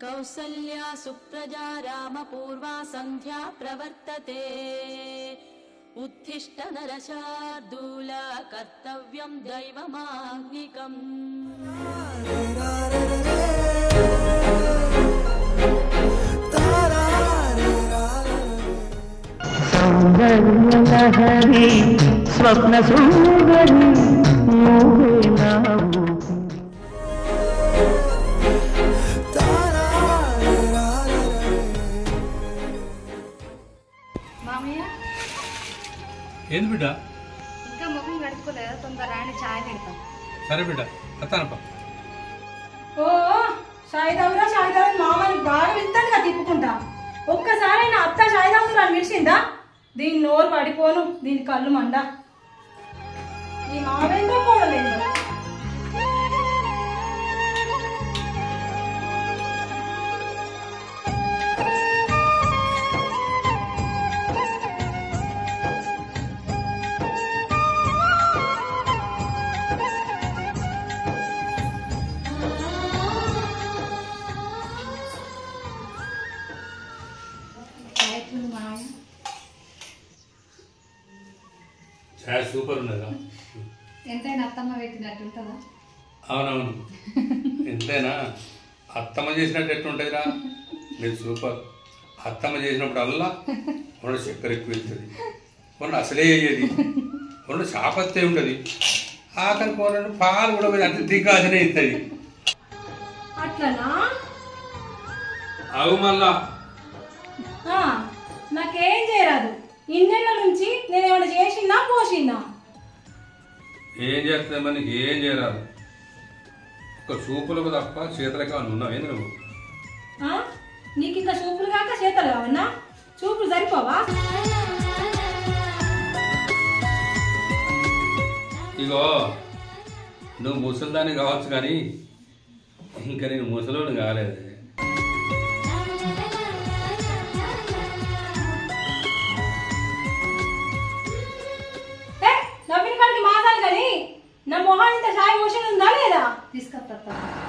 कौसल्या सुप्रजा राम पूर्वा सङ्ख्या प्रवर्तते उत्थिष्टरशादूल कर्तव्यं दैवमाङ्गिकम् स्वप्नसुन्दरी ఈ మామేందో కూడలేదు. ఛాయ్ సూపర్ ఉన్నదా? ఎంతైనా అత్తమ్మ పెట్టినట్టు ఉంటుందా? అవునవును. ఎంతైనా అత్తమ్మ చేసినట్టు ఎట్లుంటుందిరా నేను సూపర్ అత్తమ్మ చేసినప్పుడు అల్లా రెండు చక్కెర ఎక్కువ వెళ్తుంది కొన్ని అసలే అయ్యేది కొన్ని చాపత్తే ఉంటుంది. ఆఖరి కూర పాలు కూడా పోయి అంత దిగ్గాసనే ఇస్తుంది అట్లనా? అవు మళ్ళా. ఆ, నాకేం చేయరాదు. ఇన్నేళ్ళ నుంచి నేను ఏమైనా చేసిందా పోసిందా? ఏం చేస్తుంది మనకి ఏం చేయరాదు ఒక చూపులకు తప్ప చేతులకు అని ఉన్నావు ఏంది నువ్వు? ఆ? నీకు ఇంకా చూపులు కాక చేతలు కావన్నా? చూపులు సరిపోవా? ఇగో నువ్వు ముసలిదాన్ని కావచ్చు కానీ ఇంకా నేను ముసలోని కాలేదు. నా మొహాన్ని ఇంత ఛాయ్ పోషన్ ఉందా లేదా తీసుకొస్తా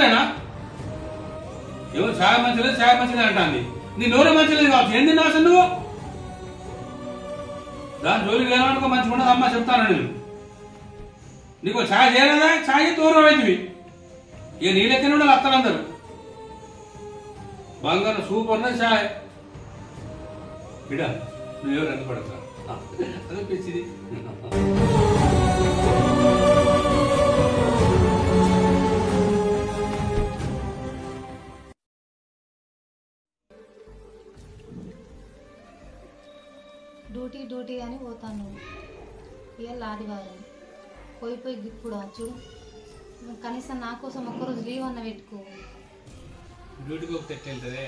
ఉన్నది నేను తాగుతలేనా ఏమో ఛాయ మంచిలేదు ఛాయ్ మంచిది అంటాంది. నీ నోరు మంచిలేదు కావచ్చు ఏంది నాశనం నువ్వు? దాని జోలికి వెళ్ళాలనుకో మంచిగా ఉండదు అమ్మ చెప్తాను నేను. నీకు ఛాయ్ చేయలేదా? ఛాయ్ దూరం అవుతుంది ఇక నీ లెక్కన ఉండాలి అత్తలందరూ. బంగారం సూపర్ ఉన్నది ఛాయ్ బిడ్డ నువ్వెవరు ఎంత పడతా అనిపించింది డ్యూటీ అని పోతాను. ఇవాళ ఆదివారం. పోయి పోయి ఇప్పుడు చూడు. నువ్వు కనీసం నా కోసం ఒక్కరోజు లీవ్ అన్న పెట్టుకో. డ్యూటీకి ఒక తెట్టు వెళ్తుంది?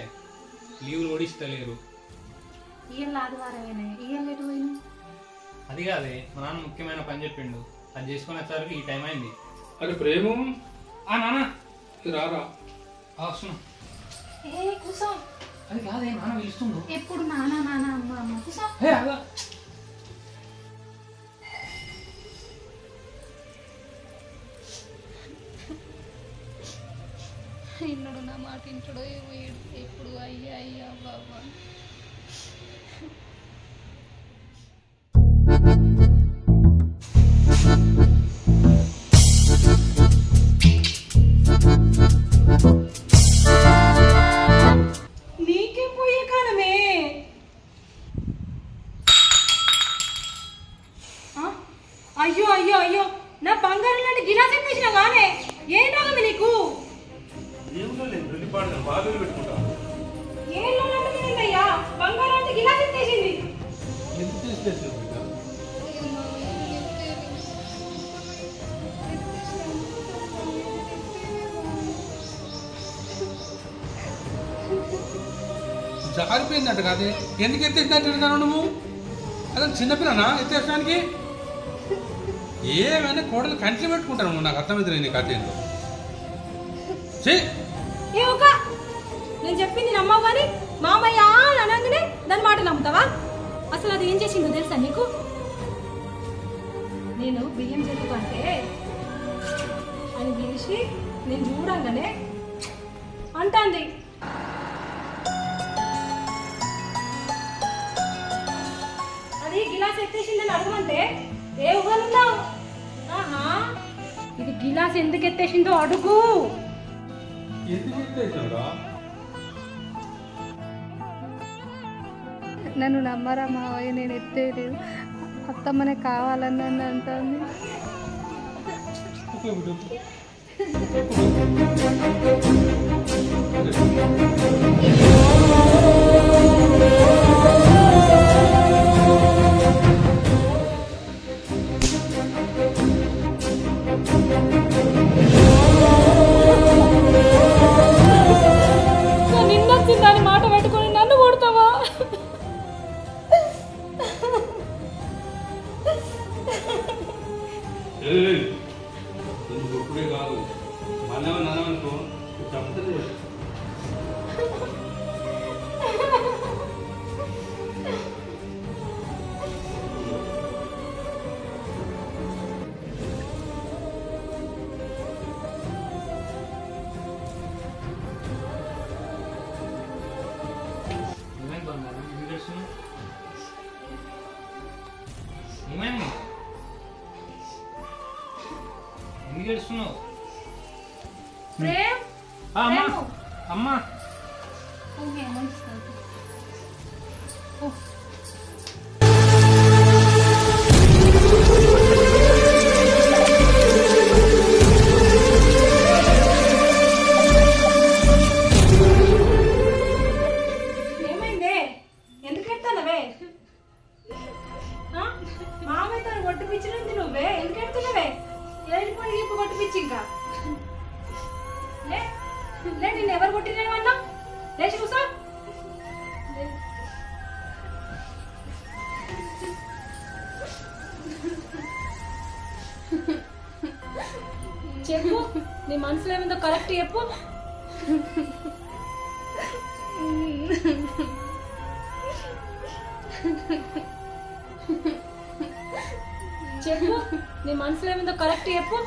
లీవులు కూడా ఇస్తలేరు. ఇవాళ ఆదివారమేనే? ఇవాళ ఎటు పోయినా అది కాదే మా నాన్న ముఖ్యమైన పని చెప్పిండు. అది చేసుకునే వచ్చేసరికి ఈ టైం అయింది. అరే ప్రేమ ఆ నాన్న ఇది రారా? ఆ, వస్తున్నా. ఏ కూసో. అది కాదే నాన్న పిలుస్తుండు. ఎప్పుడు నానా నానా అమ్మ అమ్మ కూసో. హే. మాట ఇంటడో ఏమో ఎప్పుడు అయ్యా అయ్యా బాబా. ఎంత జారిపోయిందంట కాదే. ఎందుకు ఎత్తేసినట్టు నువ్వు? అదే చిన్నపిల్లనా ఎత్తేసడానికి ఏమైనా కోడలు కంట్లో పెట్టుకుంటాను నువ్వు నాకు అర్థమైతే నీ కథ ఏంటో. నేను చెప్పింది నమ్మవు మామయ్య అసలు అది ఏం చేసిందో తెలుసా నీకు? నేను బియ్యం చెప్పుకుంటే అని పిలిచి నేను చూడంగానే అంటాంది. అది గిలాస్ ఎత్తేసిందని అడగమంటే ఏ ఊహలున్నావు? ఆహా. ఇది గిలాస్ ఎందుకు ఎత్తేసిందో అడుగు. ఎందుకు ఎత్తేసినావురా నన్ను నమ్మరా మావయ్య నేను ఎత్తేది. అత్తమ్మనే కావాలని నన్ను అంటుంది. నిన్నొచ్చింది ఎందుకు ఏడుస్తున్నావు ప్రేమ్ చెప్పు. నీ మనసులో ఏమిందో కరెక్ట్ చెప్పు. చెప్పు. నీ మనసులో ఏమిందో కరెక్ట్ చెప్పు.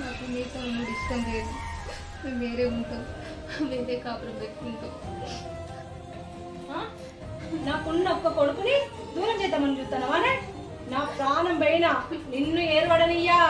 నాకు నీతో ఉన్నది ఇష్టం లేదు. మేము వేరే ఉంటాం వేరే కాపురం పెట్టుకుంటాం ఆ? నాకున్న ఒక్క కొడుకుని దూరం చేద్దామని చూస్తానవానే నా ప్రాణం పైన నిన్ను ఏర్పడనియ్యా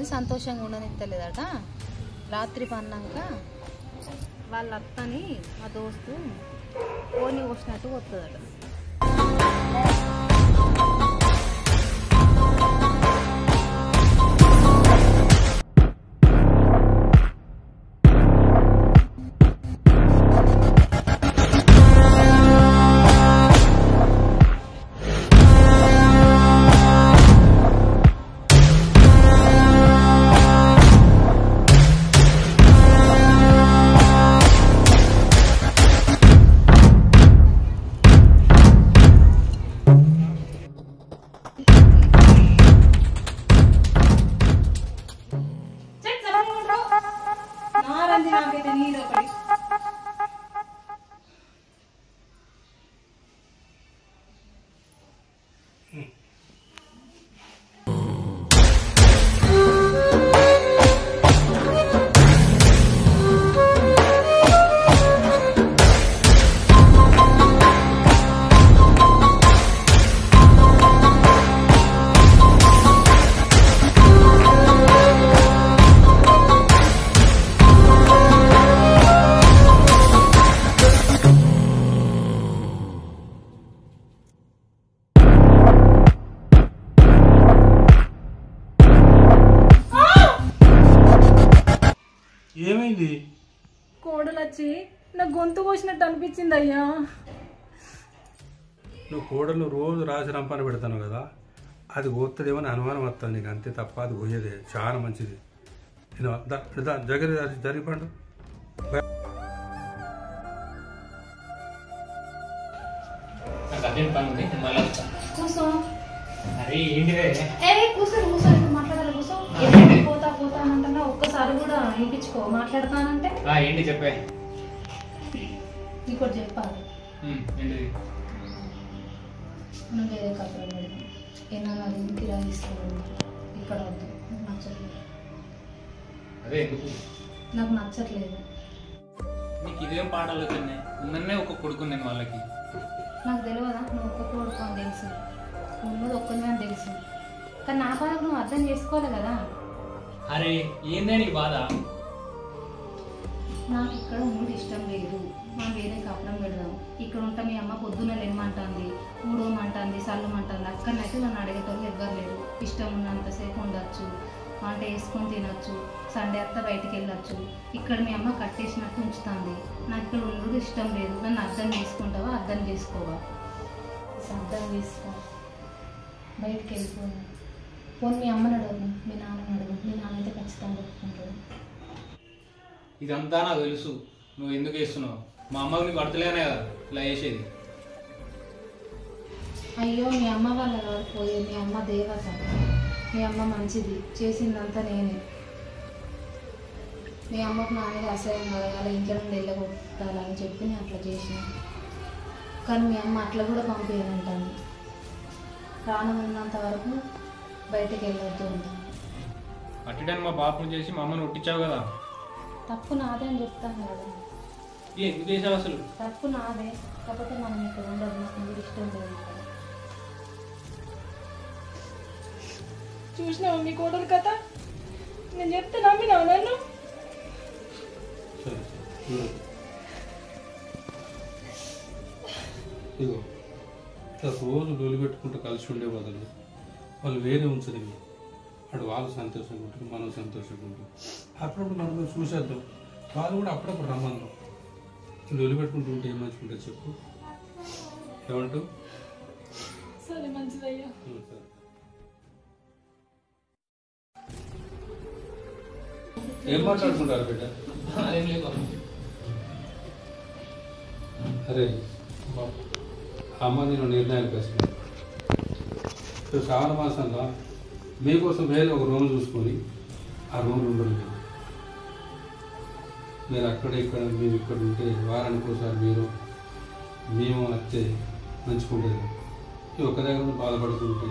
కొడుకు సంతోషంగా ఉండనిస్తలేదట రాత్రి పన్నాక వాళ్ళ అత్తని మా దోస్తు కోని కోసినట్టు వస్తుందట ఏమైంది? కోడలు వచ్చి నా గొంతు కోసినట్టు అనిపించింది అయ్యా నువ్వు కోడలు రోజు రాసి రంపాన పెడతాను కదా? అది పోతుందేమో అని అనుమానం వస్తుంది నీకు అంతే తప్ప అది పోయేదే. చాలా మంచిది. మళ్ళీ వస్తా. కూర్చో అరే ఏంటిదే? ఏ కూర్చో కూర్చో ఇప్పుడు మాట్లాడాలి కూర్చో ఏంటి పోతా పోతా అని అంటున్నా ఒక్కసారి కూడా వినిపించుకో మాట్లాడతానంటే ఏంటి చెప్పే? నీకోటి చెప్పాలి. మనం వేరే ఏమన్నా ఇక్కడ వద్దు. నచ్చట్లేదు. అదే నాకు నచ్చట్లేదు. నీకు ఇదేం పాటలు వచ్చినాయి ఉన్ననే ఒక కొడుకు నేను వాళ్ళకి. నాకు తెలియదా నువ్వు ఒక్క కొడుకు అని తెలుసు. ఉన్నది ఒక్కనే అని తెలుసు. కానీ నా బాధకు నువ్వు అర్థం చేసుకోవాలి కదా. అరే ఏందే నీకు బాధ? నాకు ఇక్కడ ఉన్నది ఇష్టం లేదు. మనం వేరే కాపురం పెడదాం. ఇక్కడ ఉంటే మీ అమ్మ పొద్దున్న లేమంటుంది ఊడోమంటుంది సల్లమంటుంది. అక్కడనైతే నన్ను అడిగేటోళ్ళు ఎవ్వరు లేరు. ఇష్టం ఉన్నంతసేపు ఉండొచ్చు. వంట వేసుకొని తినొచ్చు. సండే అత్త బయటికి వెళ్ళొచ్చు. ఇక్కడ మీ అమ్మ కట్టేసినట్టు ఉంచుతుంది. నాకు ఇక్కడ ఉండదు ఇష్టం లేదు. నన్ను అర్థం చేసుకుంటావా అర్థం చేసుకోవా? అర్థం చేసుకో. బయటికి వెళ్ళిపోను. పోనీ మీ అమ్మని అడగను మీ నాన్నని అడగను మీ నాన్న అయితే ఖచ్చితంగా ఒప్పుకుంటాడు. ఇదంతా నాకు తెలుసు. నువ్వు ఎందుకు వేస్తున్నావు మా అమ్మకి నీకు అడతలేనే కదా ఇలా చేసేది. అయ్యో మీ అమ్మ వాళ్ళ కాదు పోయే మీ అమ్మ దేవత. మీ అమ్మ మంచిది చేసిందంతా నేనే. మీ అమ్మకు నా మీద అసహ్యం కలగాల ఇంట్లో నుండి వెళ్ళగొట్టాలని చెప్పి నేను అట్లా చేసిన. కానీ మీ అమ్మ అట్లా కూడా పంపించాలంటాను ప్రాణం ఉన్నంత వరకు బయటికి వెళ్ళొద్దు ఉంటాను అట్టిడని మా బాపుని చేసి మా అమ్మని ఒట్టించావు కదా. తప్పు నాదే అని చెప్తాను కదా. ఇది ఎందుకు చేసావు అసలు? తప్పు నాదే కాకపోతే మనం ఇక్కడ ఉండదు నాకు మీరు ఇష్టం లేదు చూసినావా మీ కోడలు కథ? నేను చెప్తే నమ్మినావు నన్ను? సరే సరే. ఇదిగో. రోజు డోలు పెట్టుకుంటూ కలిసి ఉండే బదులు వాళ్ళు వేరే ఉంచదు అటు వాళ్ళు సంతోషంగా ఉంటారు మనం సంతోషంగా ఉంటాం. అప్పుడప్పుడు మనం చూసేద్దాం. వాళ్ళు కూడా అప్పుడప్పుడు రమ్మన్నాం డోలు పెట్టుకుంటూ ఉంటే ఏం మంచుకుంటారు చెప్పు. ఏమంటావు? సరే మంచిదయ్యా. సరే. ఏం మాట్లాడుకుంటారు బిడ్డ. అరే అమ్మ నేను నిర్ణయానికి వచ్చిన ఇప్పుడు శ్రావణ మాసంలో మీకోసం వేరే ఒక రూమ్ చూసుకొని ఆ రూమ్ ఉండడం మీరు మీరు అక్కడ ఇక్కడ మేము ఇక్కడ ఉంటే వారానికి ఒకసారి మీరు మేము వస్తే మంచుకుంటే ఈ ఒక్క దగ్గర బాధపడుతుంటే